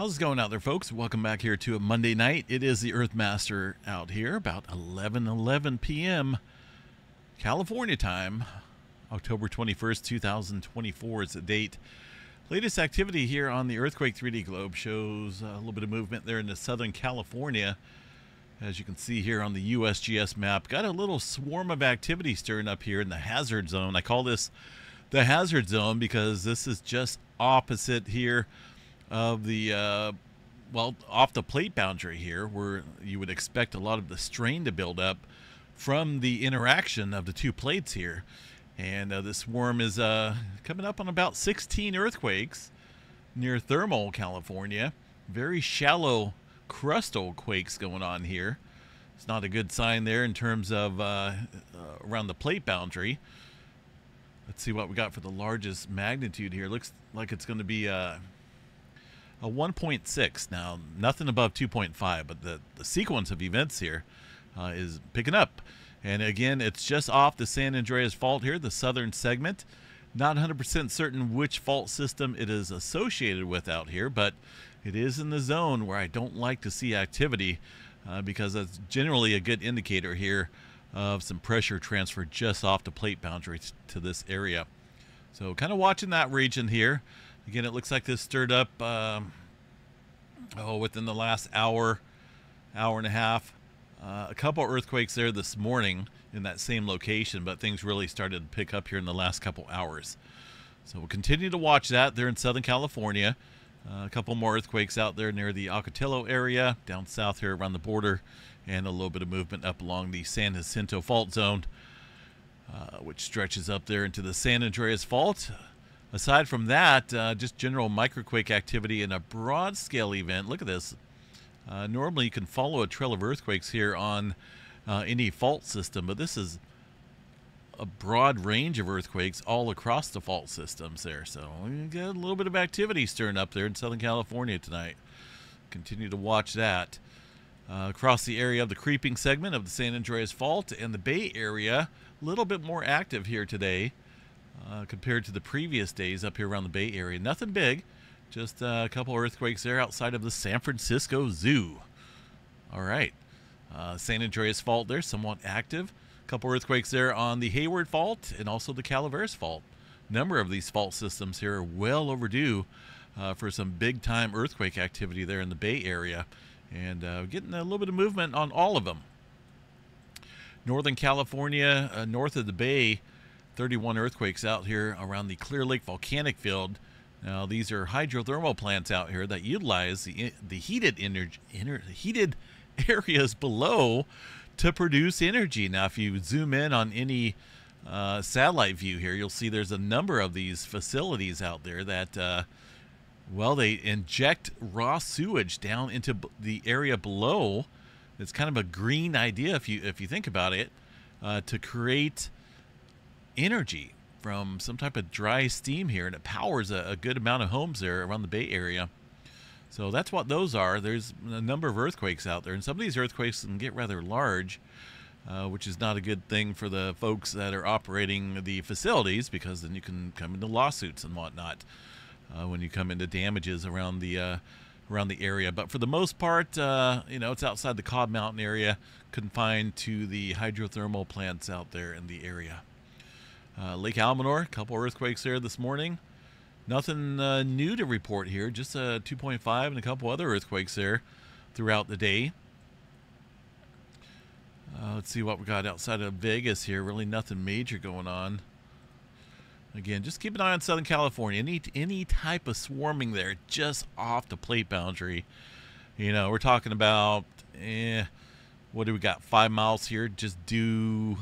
How's it going out there, folks? Welcome back here to a Monday night. It is the Earthmaster out here, about 11 11 p.m. California time. October 21st, 2024 is the date. Latest activity here on the Earthquake 3D globe shows a little bit of movement there into Southern California. As you can see here on the USGS map, got a little swarm of activity stirring up here in the hazard zone. I call this the hazard zone because this is just opposite here of the uh, well off the plate boundary here where you would expect a lot of the strain to build up from the interaction of the two plates here. And uh, this swarm is uh, coming up on about 16 earthquakes near thermal california. Very shallow crustal quakes going on here. It's not a good sign there in terms of uh, uh around the plate boundary. Let's see what we got for the largest magnitude here. Looks like it's going to be uh, a 1.6. Now, nothing above 2.5, but the, the sequence of events here uh, is picking up. And again, it's just off the San Andreas Fault here, the southern segment. Not 100% certain which fault system it is associated with out here, but it is in the zone where I don't like to see activity uh, because that's generally a good indicator here of some pressure transfer just off the plate boundary to this area. So kind of watching that region here. Again, it looks like this stirred up um, oh within the last hour, hour and a half. Uh, a couple earthquakes there this morning in that same location, but things really started to pick up here in the last couple hours. So we'll continue to watch that there in Southern California. Uh, a couple more earthquakes out there near the Ocotillo area, down south here around the border, and a little bit of movement up along the San Jacinto Fault Zone, uh, which stretches up there into the San Andreas Fault. Aside from that, uh, just general microquake activity in a broad scale event. Look at this. Uh, normally, you can follow a trail of earthquakes here on uh, any fault system, but this is a broad range of earthquakes all across the fault systems there. So we got a little bit of activity stirring up there in Southern California tonight. Continue to watch that. Uh, across the area of the creeping segment of the San Andreas Fault and the Bay Area, a little bit more active here today uh, compared to the previous days up here around the Bay Area. Nothing big, just uh, a couple earthquakes there outside of the San Francisco Zoo. All right. Uh, San Andreas Fault there, somewhat active. A couple earthquakes there on the Hayward Fault and also the Calaveras Fault. Number of these fault systems here are well overdue uh, for some big time earthquake activity there in the Bay Area. And uh, getting a little bit of movement on all of them. Northern California, uh, north of the Bay, 31 earthquakes out here around the Clear Lake volcanic field. Now these are hydrothermal plants out here that utilize the the heated energy, ener, heated areas below to produce energy. Now if you zoom in on any uh, satellite view here, you'll see there's a number of these facilities out there that, uh, well, they inject raw sewage down into the area below. It's kind of a green idea if you if you think about it, uh, to create energy from some type of dry steam here, and it powers a, a, good amount of homes there around the Bay Area. So that's what those are. There's a number of earthquakes out there, and some of these earthquakes can get rather large, uh, which is not a good thing for the folks that are operating the facilities because then you can come into lawsuits and whatnot uh, when you come into damages around the uh, around the area. But for the most part, uh, you know, it's outside the Cobb Mountain area, confined to the hydrothermal plants out there in the area. Uh, Lake Almanor, a couple earthquakes there this morning. Nothing uh, new to report here, just a 2.5 and a couple other earthquakes there throughout the day. Uh, let's see what we got outside of Vegas here. Really nothing major going on. Again, just keep an eye on Southern California. Any any type of swarming there, just off the plate boundary. You know, we're talking about, eh, what do we got? Five miles here, just due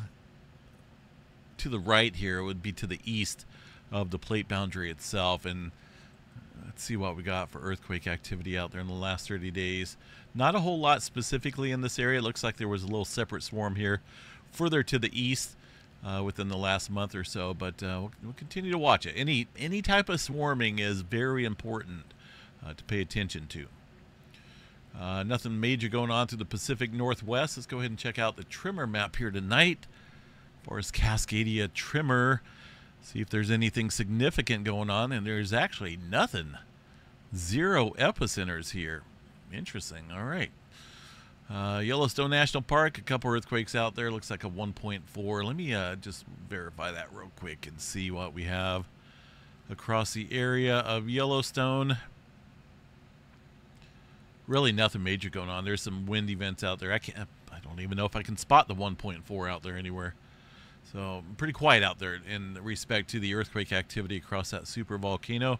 to the right here It would be to the east of the plate boundary itself. And let's see what we got for earthquake activity out there in the last 30 days. Not a whole lot specifically in this area. It looks like there was a little separate swarm here further to the east uh, within the last month or so, but uh, we'll, we'll, continue to watch it. Any any type of swarming is very important uh, to pay attention to. Uh, nothing major going on to the Pacific Northwest. Let's go ahead and check out the tremor map here tonight. Forest Cascadia Tremor. See if there's anything significant going on, and there's actually nothing Zero epicenters here. Interesting. All right. Uh, Yellowstone National Park, a couple earthquakes out there. Looks like a 1.4. Let me uh, just verify that real quick and see what we have across the area of Yellowstone. Really nothing major going on. There's some wind events out there. I can't. I don't even know if I can spot the 1.4 out there anywhere. So pretty quiet out there in respect to the earthquake activity across that super volcano.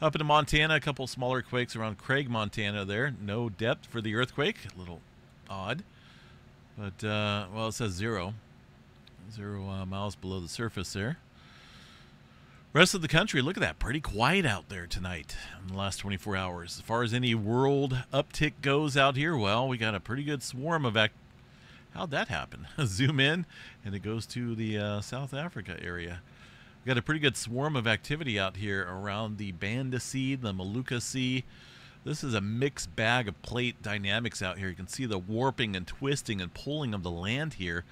Up into Montana, a couple smaller quakes around Craig, Montana. There, no depth for the earthquake. A little odd, but uh, well, it says zero, zero uh, miles below the surface there. Rest of the country, look at that. Pretty quiet out there tonight in the last 24 hours. As far as any world uptick goes out here, well, we got a pretty good swarm of act. How'd that happen? Zoom in, and it goes to the uh, South Africa area. We've got a pretty good swarm of activity out here around the Banda Sea, the Molucca Sea. This is a mixed bag of plate dynamics out here. You can see the warping and twisting and pulling of the land here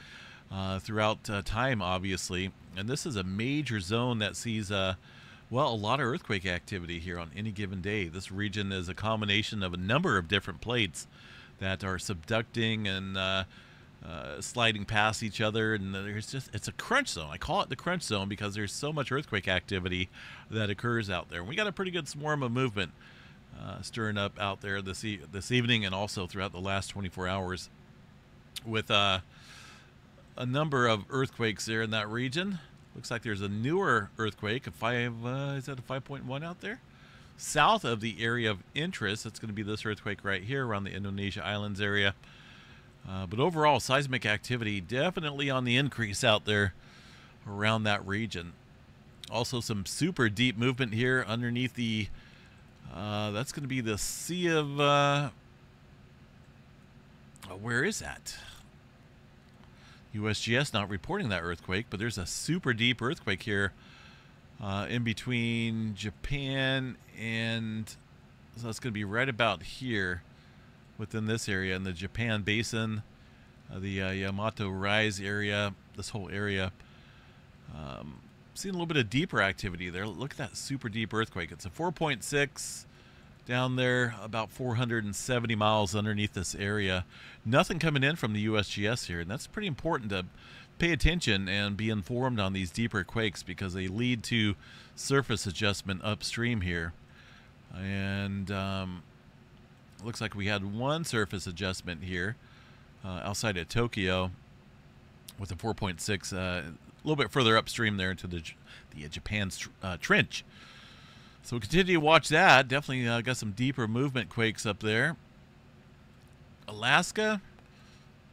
uh, throughout uh, time, obviously. And this is a major zone that sees, uh, well, a lot of earthquake activity here on any given day. This region is a combination of a number of different plates that are subducting and uh, sliding past each other, and there's just it's a crunch zone. I call it the crunch zone because there's so much earthquake activity that occurs out there. And we got a pretty good swarm of movement uh, stirring up out there this e- this evening and also throughout the last 24 hours, with uh, a number of earthquakes there in that region. Looks like there's a newer earthquake, a five uh, is that a 5.1 out there? South of the area of interest, it's going to be this earthquake right here around the Indonesia Islands area. Uh, but overall, seismic activity definitely on the increase out there around that region. Also, some super deep movement here underneath the. Uh, that's going to be the Sea of. Uh, where is that? USGS not reporting that earthquake, but there's a super deep earthquake here uh, in between Japan and. So it's going to be right about here within this area in the Japan Basin, uh, the uh, Yamato Rise area, this whole area. Um, seeing a little bit of deeper activity there. Look at that super deep earthquake. It's a 4.6 down there, about 470 miles underneath this area. Nothing coming in from the USGS here, and that's pretty important to pay attention and be informed on these deeper quakes because they lead to surface adjustment upstream here. And um, looks like we had one surface adjustment here uh, outside of Tokyo with a 4.6 uh, a little bit further upstream there into the the uh, Japan uh, trench. So we continue to watch that. Definitely uh, got some deeper movement quakes up there. Alaska,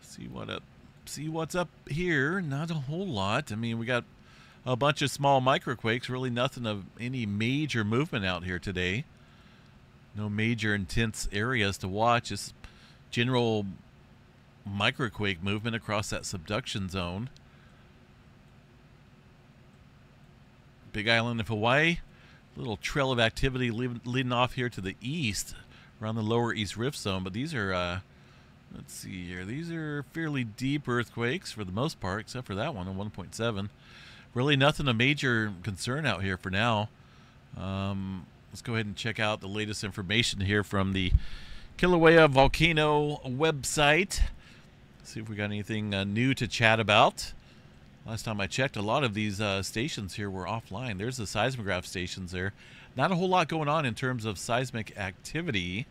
see what up, see what's up here. Not a whole lot. I mean, we got a bunch of small microquakes. Really nothing of any major movement out here today no major intense areas to watch. Just general microquake movement across that subduction zone. Big Island of Hawaii, little trail of activity leading, off here to the east around the lower east rift zone. But these are, uh, let's see here, these are fairly deep earthquakes for the most part, except for that one, a 1.7. Really nothing of major concern out here for now. Um, let's go ahead and check out the latest information here from the Kilauea Volcano website. See if we got anything uh, new to chat about. Last time I checked, a lot of these uh, stations here were offline. There's the seismograph stations there. Not a whole lot going on in terms of seismic activity.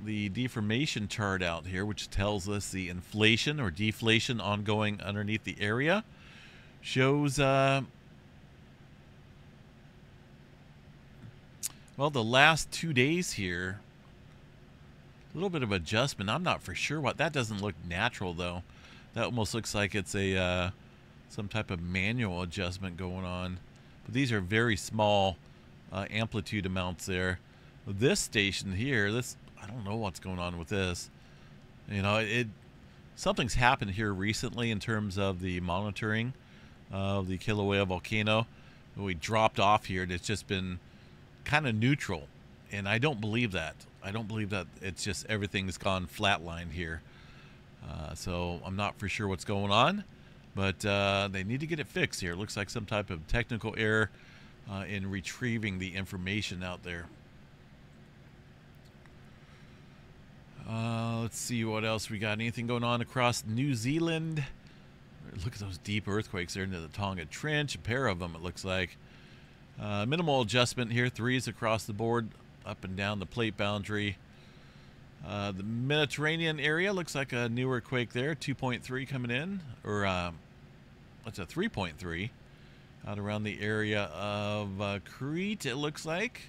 The deformation chart out here, which tells us the inflation or deflation ongoing underneath the area, shows uh, Well, the last two days here, a little bit of adjustment. I'm not for sure what that doesn't look natural though. That almost looks like it's a uh, some type of manual adjustment going on. But these are very small uh, amplitude amounts there. This station here, this I don't know what's going on with this. You know, it something's happened here recently in terms of the monitoring of the Kilauea volcano. We dropped off here, and it's just been kind of neutral, and I don't believe that. I don't believe that it's just everything's gone flatline here. Uh, so I'm not for sure what's going on, but uh, they need to get it fixed here. It looks like some type of technical error uh, in retrieving the information out there. Uh, let's see what else we got. Anything going on across New Zealand? Look at those deep earthquakes there into the Tonga Trench. A pair of them, it looks like. Uh, minimal adjustment here. Threes across the board, up and down the plate boundary. Uh, the Mediterranean area looks like a newer quake there. 2.3 coming in. Or, uh, that's a 3.3. Out around the area of uh, Crete, it looks like.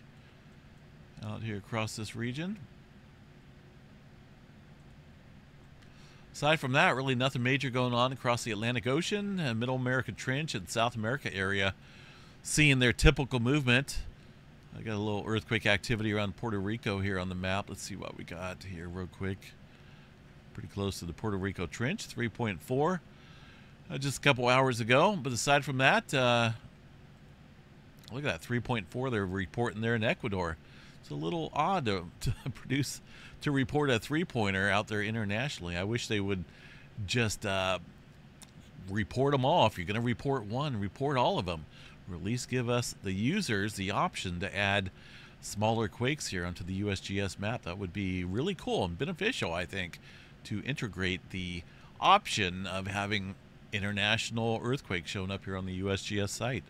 Out here across this region. Aside from that, really nothing major going on across the Atlantic Ocean, and Middle America Trench, and South America area, seeing their typical movement. I got a little earthquake activity around Puerto Rico here on the map. Let's see what we got here real quick. Pretty close to the Puerto Rico Trench, 3.4. Uh, just a couple hours ago. But aside from that, uh, look at that 3.4 they're reporting there in Ecuador. It's a little odd to, to produce to report a three pointer out there internationally. I wish they would just uh, report them all. If you're going to report one, report all of them. At least give us, the users, the option to add smaller quakes here onto the USGS map. That would be really cool and beneficial, I think, to integrate the option of having international earthquakes shown up here on the USGS site,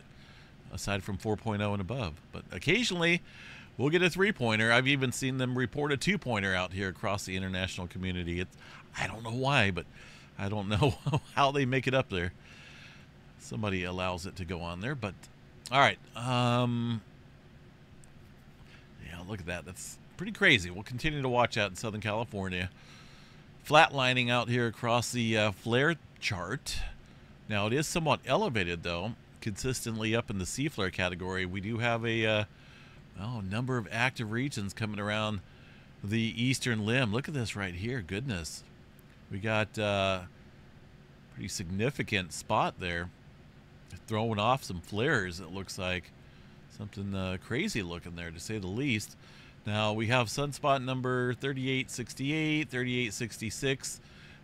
aside from 4.0 and above. But occasionally, we'll get a three pointer. I've even seen them report a two pointer out here across the international community. It's, I don't know why, but I don't know how they make it up there. Somebody allows it to go on there, but all right. Um, yeah, look at that. That's pretty crazy. We'll continue to watch out in Southern California. Flatlining out here across the uh, flare chart. Now it is somewhat elevated though, consistently up in the C flare category. We do have a uh, Oh, number of active regions coming around the eastern limb. Look at this right here. Goodness. We got uh, pretty significant spot there. Throwing off some flares, it looks like. Something uh, crazy looking there, to say the least. Now, we have sunspot number 3868, 3866.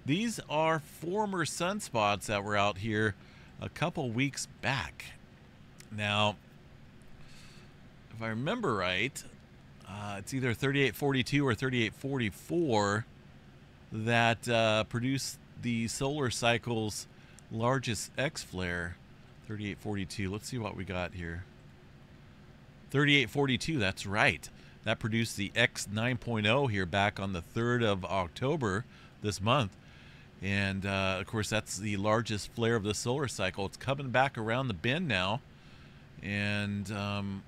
These are former sunspots that were out here a couple weeks back. Now, if I remember right, uh, it's either 3842 or 3844 that uh, produced the solar cycle's largest X flare. 3842. Let's see what we got here. 3842, that's right. That produced the X 9.0 here back on the 3rd of October this month. And uh, of course, that's the largest flare of the solar cycle. It's coming back around the bend now. And um,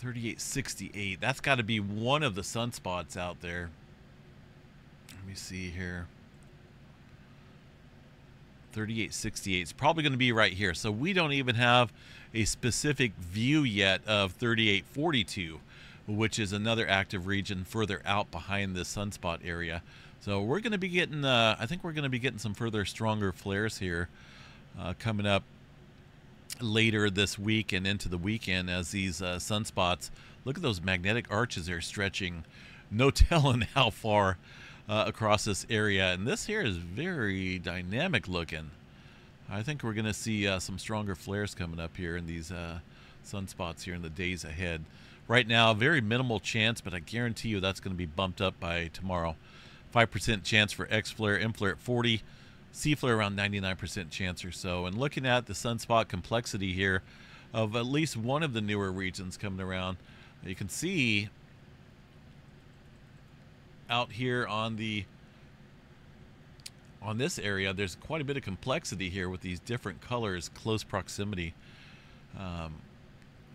3868. That's got to be one of the sunspots out there. Let me see here. 3868 is probably going to be right here. So we don't even have a specific view yet of 3842, which is another active region further out behind the sunspot area. So we're going to be getting, uh, I think we're going to be getting some further stronger flares here uh, coming up later this week and into the weekend as these uh, sunspots. Look at those magnetic arches they're stretching. No telling how far uh, across this area. And this here is very dynamic looking. I think we're going to see uh, some stronger flares coming up here in these uh, sunspots here in the days ahead. Right now, very minimal chance, but I guarantee you that's going to be bumped up by tomorrow. 5% chance for X flare, M flare at 40. C flare around 99% chance or so. And looking at the sunspot complexity here of at least one of the newer regions coming around, you can see out here on the on this area, there's quite a bit of complexity here with these different colors, close proximity. Um,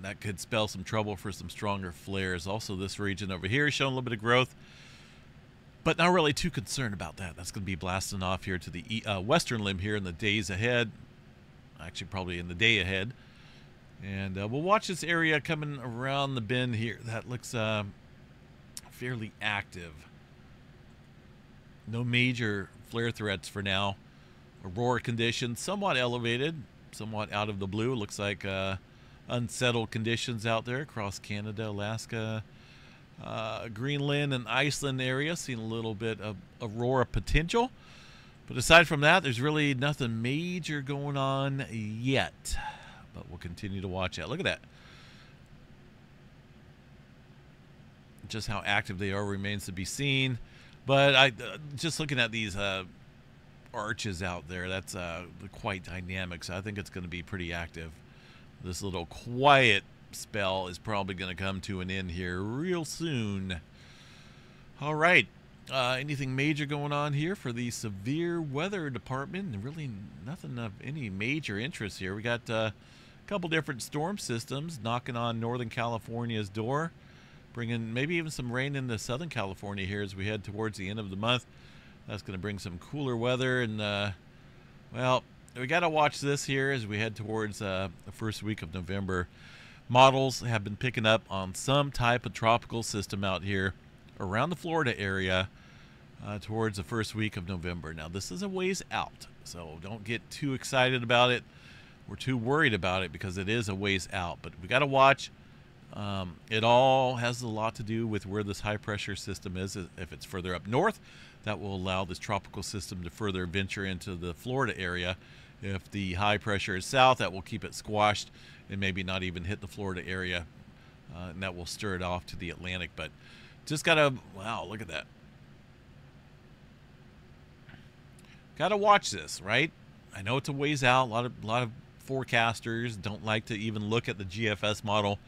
that could spell some trouble for some stronger flares. Also, this region over here showing a little bit of growth but not really too concerned about that. That's going to be blasting off here to the uh, western limb here in the days ahead. Actually, probably in the day ahead. And uh, we'll watch this area coming around the bend here. That looks uh, fairly active. No major flare threats for now. Aurora conditions somewhat elevated, somewhat out of the blue. Looks like uh, unsettled conditions out there across Canada, Alaska, uh, Greenland and Iceland area, seeing a little bit of aurora potential. But aside from that, there's really nothing major going on yet. But we'll continue to watch that. Look at that. Just how active they are remains to be seen. But I uh, just looking at these uh, arches out there, that's uh, quite dynamic. So I think it's going to be pretty active. This little quiet spell is probably going to come to an end here real soon. All right. Uh, anything major going on here for the severe weather department? Really nothing of any major interest here. We got uh, a couple different storm systems knocking on Northern California's door, bringing maybe even some rain into Southern California here as we head towards the end of the month. That's going to bring some cooler weather and, uh, well, we got to watch this here as we head towards uh, the first week of November. Models have been picking up on some type of tropical system out here around the Florida area uh, towards the first week of November. Now, this is a ways out, so don't get too excited about it. We're too worried about it because it is a ways out, but we got to watch. Um, it all has a lot to do with where this high pressure system is. If it's further up north, that will allow this tropical system to further venture into the Florida area. If the high pressure is south, that will keep it squashed and maybe not even hit the Florida area, uh, and that will stir it off to the Atlantic. But just gotta wow, look at that. Gotta watch this, right? I know it's a ways out. A lot of a lot of forecasters don't like to even look at the GFS model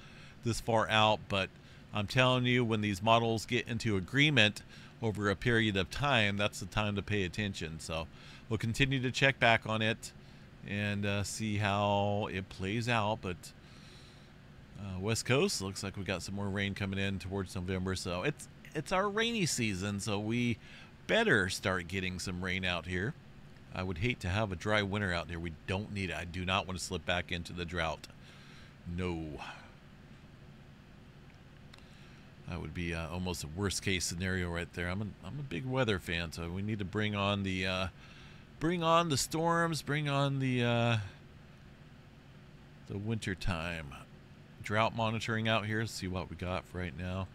this far out, but I'm telling you, when these models get into agreement over a period of time, that's the time to pay attention. So we'll continue to check back on it and uh, see how it plays out. But uh, West Coast looks like we got some more rain coming in towards November, so it's it's our rainy season, so we better start getting some rain out here. I would hate to have a dry winter out there. We don't need it. I do not want to slip back into the drought. No. That would be uh, almost a worst case scenario right there. I'm a, I'm a big weather fan, so we need to bring on the uh, bring on the storms, bring on the uh, the winter time. Drought monitoring out here. See what we got right now.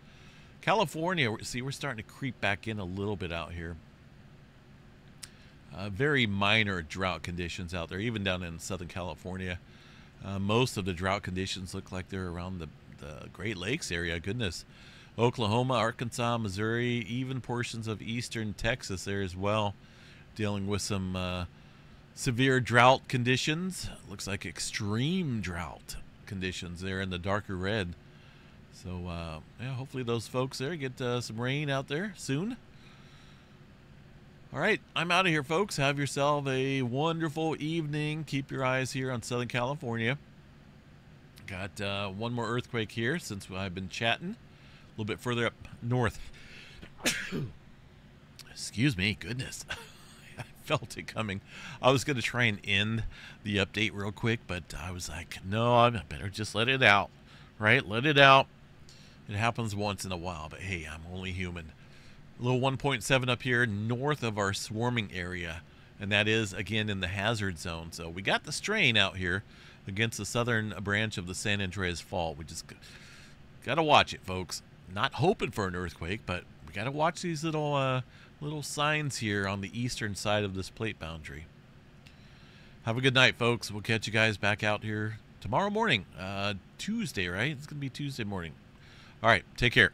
California, see, we're starting to creep back in a little bit out here. Uh, very minor drought conditions out there, even down in Southern California. Uh, most of the drought conditions look like they're around the, the Great Lakes area. Goodness. Oklahoma, Arkansas, Missouri, even portions of eastern Texas there as well dealing with some uh, severe drought conditions. Looks like extreme drought conditions there in the darker red. So, uh, yeah, hopefully those folks there get uh, some rain out there soon. All right, I'm out of here, folks. Have yourself a wonderful evening. Keep your eyes here on Southern California. Got uh, one more earthquake here since I've been chatting. Little bit further up north. Excuse me, goodness. I felt it coming. I was going to try and end the update real quick, but I was like, no, I better just let it out, right? Let it out. It happens once in a while, but hey, I'm only human. A little 1.7 up here north of our swarming area, and that is, again, in the hazard zone. So we got the strain out here against the southern branch of the San Andreas Fault. We just got to watch it, folks. Not hoping for an earthquake, but we got to watch these little uh, little signs here on the eastern side of this plate boundary. Have a good night, folks. We'll catch you guys back out here tomorrow morning. Uh, Tuesday, right? It's going to be Tuesday morning. All right. Take care.